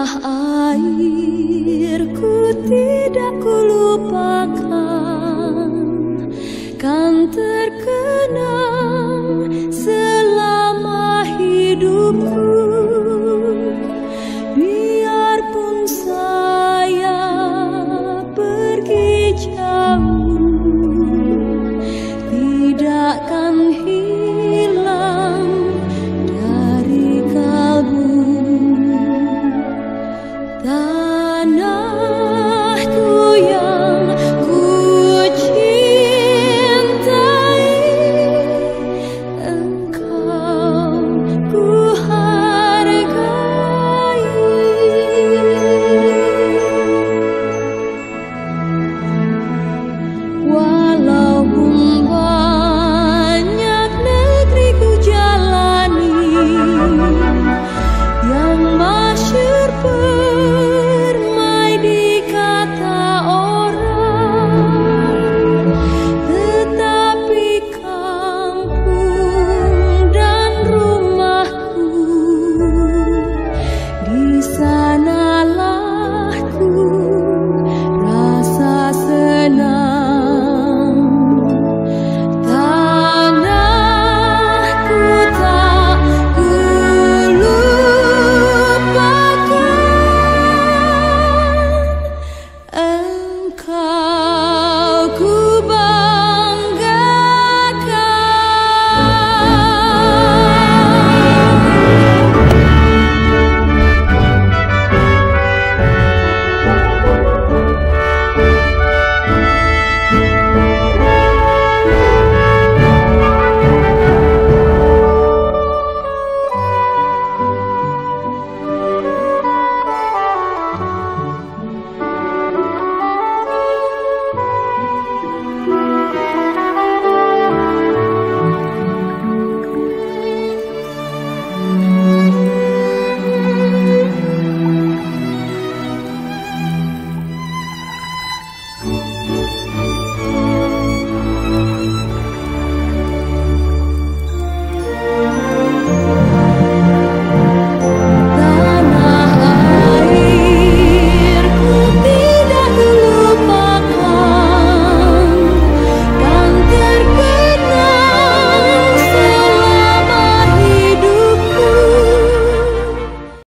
tanah airku tidak kulupakan kan terkenal 的